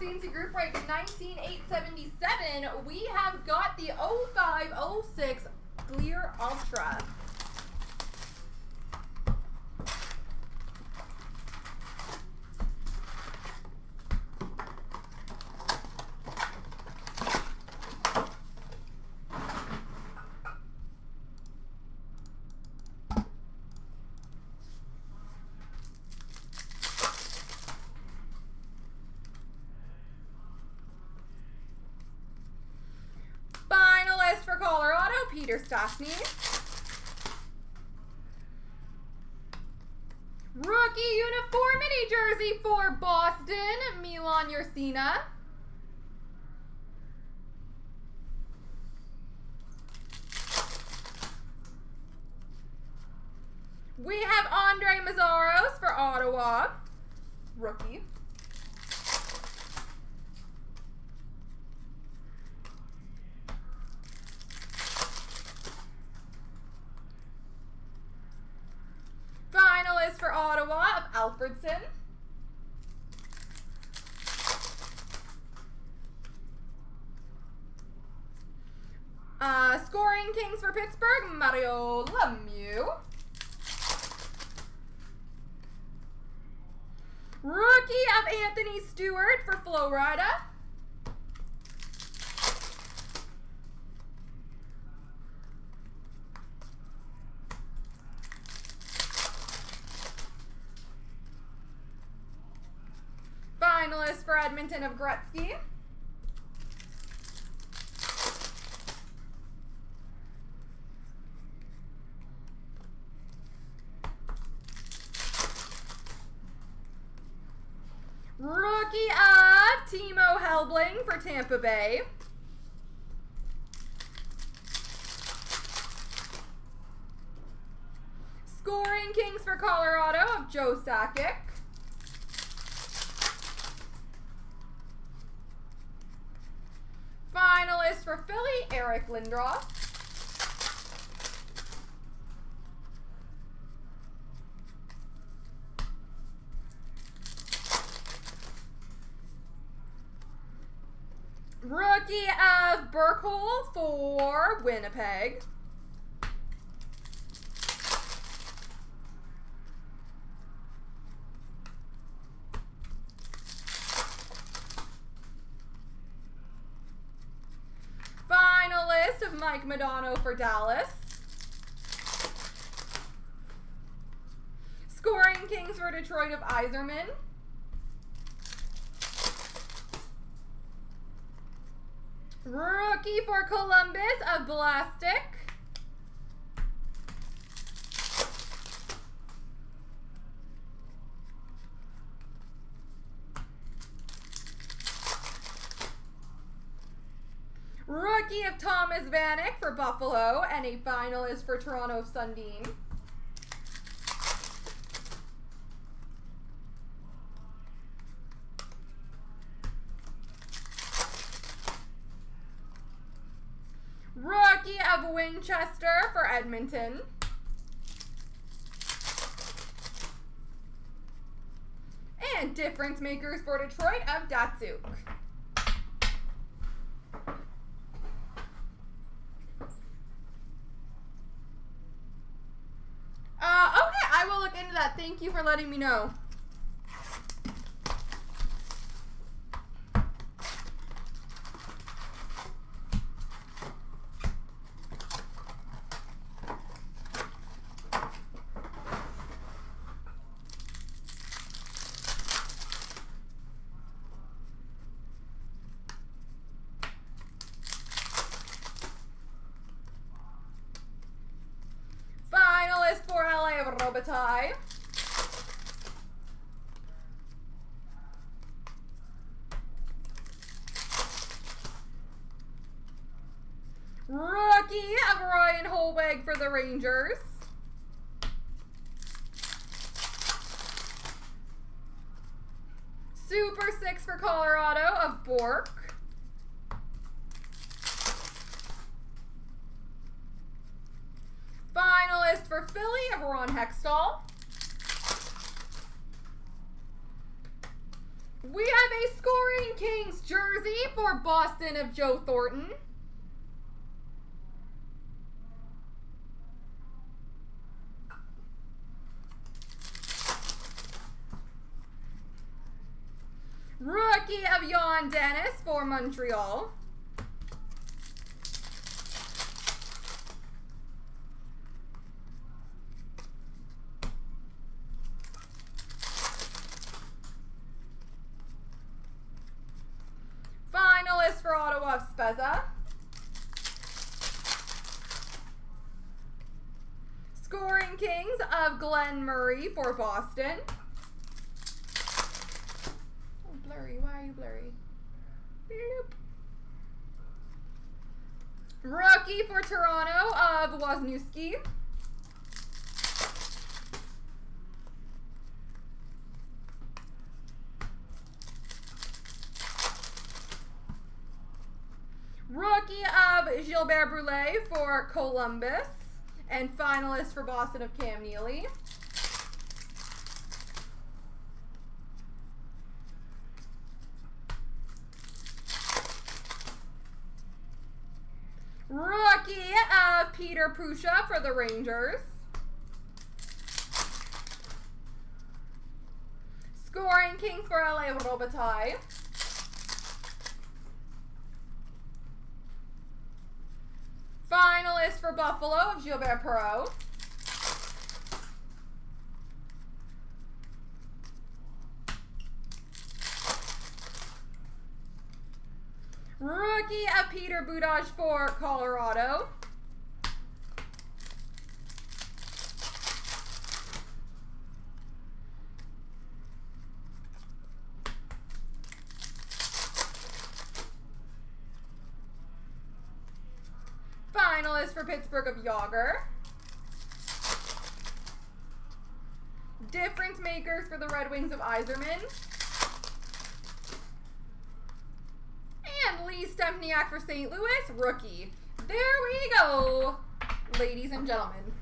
CNC Group Break 19877, we have got the 0506 Fleer Ultra. Finalist for Peter Stastny. Rookie uniformity jersey for Boston, Milan Jurcina. We have Andre Meszaros for Ottawa, rookie. Finalist for Ottawa Alfredsson. Uh, scoring Kings for Pittsburgh, Mario Lemieux. Rookie of Anthony Stewart for Florida. Finalist for Edmonton of Gretzky. Rookie of Timo Helbling for Tampa Bay. Scoring Kings for Colorado of Joe Sakic. Finalist for Philly, Eric Lindros. Rookie of Burkholz for Winnipeg. Finalist of Mike Modano for Dallas. Scoring Kings for Detroit of Yzerman. Rookie for Columbus of Blastic. Rookie of Thomas Vanek for Buffalo and a finalist for Toronto Sundin. Rookie of Winchester for Edmonton. And difference makers for Detroit of Datsyuk. Thank you for letting me know. Finalist for of Hollweg for the Rangers. Super Six for Colorado of Bourque. Finalist for Philly of Ron Hextall. We have a Scoring Kings jersey for Boston of Joe Thornton. Rookie of Yann Danis for Montreal. Finalist for Ottawa, Spezza. Scoring Kings of Glen Murray for Boston. Blurry. Why are you blurry? Bloop. Rookie for Toronto of Wozniewski. Rookie of Gilbert Brule for Columbus. And finalist for Boston of Cam Neely. Rookie of Peter Prucha for the Rangers. Scoring Kings for LA Robitaille. Finalist for Buffalo of Gilbert Perreault. Rookie of Peter Budaj for Colorado. Finalist for Pittsburgh of Jagr. Difference makers for the Red Wings of Yzerman. And Lee Stempniak for St. Louis, rookie. There we go, ladies and gentlemen.